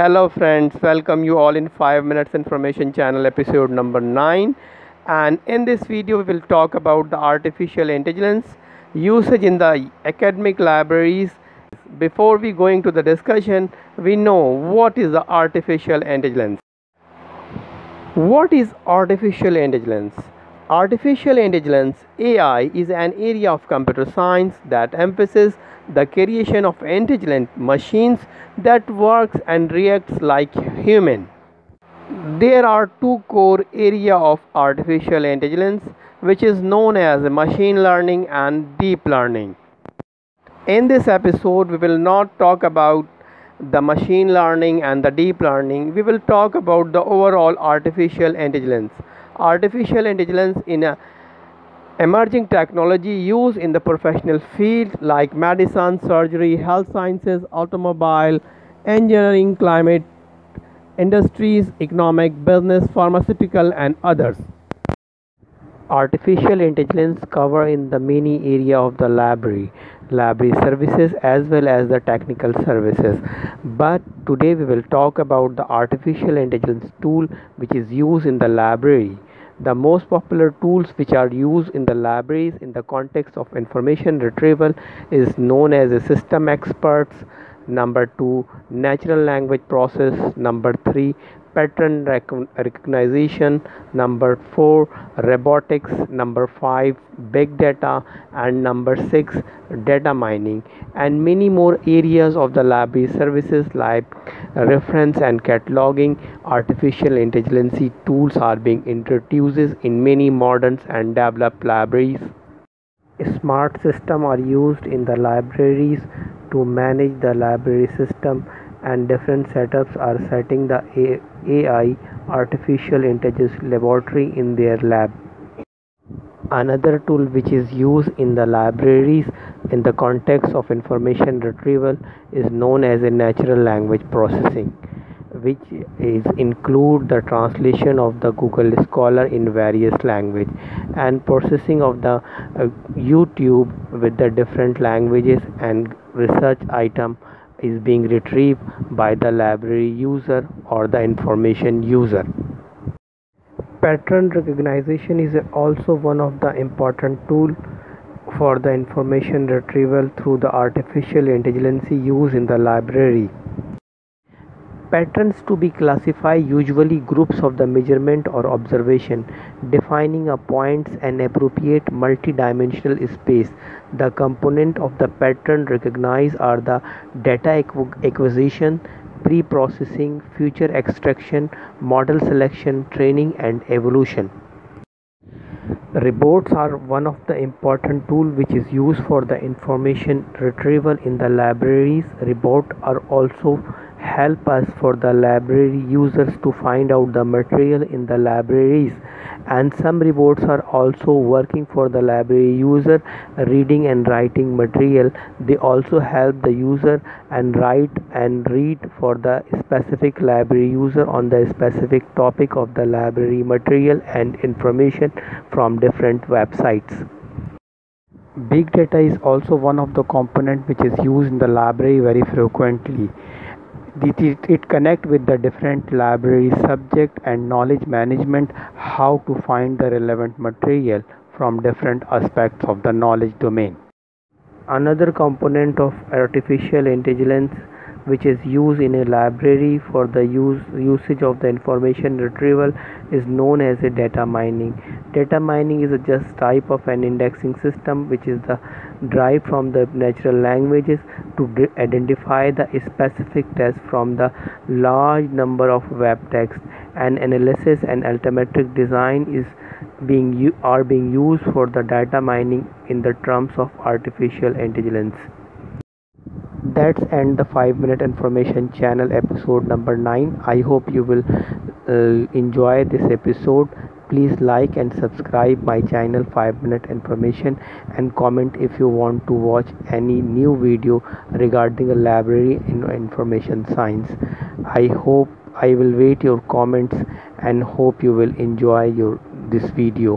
hello friends welcome you all in 5 minutes information channel episode number 9 and in this video we will talk about the artificial intelligence usage in the academic libraries. Before we going to the discussion we know what is the artificial intelligence. What is artificial intelligence artificial intelligence ai is an area of computer science that emphasizes the creation of intelligent machines that works and reacts like human. There are two core area of artificial intelligence which is known as machine learning and deep learning. In this episode we will not talk about the machine learning and the deep learning. We will talk about the overall artificial intelligence artificial intelligence in a Emerging technology used in the professional field like medicine, surgery, health sciences, automobile, engineering, climate, industries, economic, business, pharmaceutical and others. Artificial intelligence cover in the many area of the library, library services as well as the technical services. But today we will talk about the artificial intelligence tool which is used in the library the most popular tools which are used in the libraries in the context of information retrieval is known as a system experts number 2 natural language process. Number 3 pattern recognition. Number 4 robotics. Number 5 big data. And number 6 data mining. And many more areas of the library services like reference and cataloging. Artificial intelligence tools are being introduced in many modern and developed libraries. Smart systems are used in the libraries to manage the library system and different setups are setting the AI artificial intelligence laboratory in their lab. Another tool which is used in the libraries in the context of information retrieval is known as a natural language processing which is include the translation of the Google Scholar in various language and processing of the uh, YouTube with the different languages and research item is being retrieved by the library user or the information user. Pattern recognition is also one of the important tool for the information retrieval through the artificial intelligence used in the library. Patterns to be classified usually groups of the measurement or observation, defining a points an appropriate multidimensional space. The component of the pattern recognized are the data acquisition, pre-processing, feature extraction, model selection, training and evolution. Robots are one of the important tool which is used for the information retrieval in the libraries. Robots are also help us for the library users to find out the material in the libraries. And some robots are also working for the library user reading and writing material. They also help the user and write and read for the specific library user on the specific topic of the library material and information from different websites. Big data is also one of the component which is used in the library very frequently it, it connect with the different library subject and knowledge management how to find the relevant material from different aspects of the knowledge domain. Another component of artificial intelligence which is used in a library for the use usage of the information retrieval is known as a data mining. Data mining is a just type of an indexing system which is the derived from the natural languages to identify the specific text from the large number of web text. And analysis and algorithmic design is being are being used for the data mining in the terms of artificial intelligence that's end the 5 minute information channel episode number 9 i hope you will uh, enjoy this episode. Please like and subscribe my channel 5 minute information and comment if you want to watch any new video regarding a library in information science. I hope i will wait your comments and hope you will enjoy your this video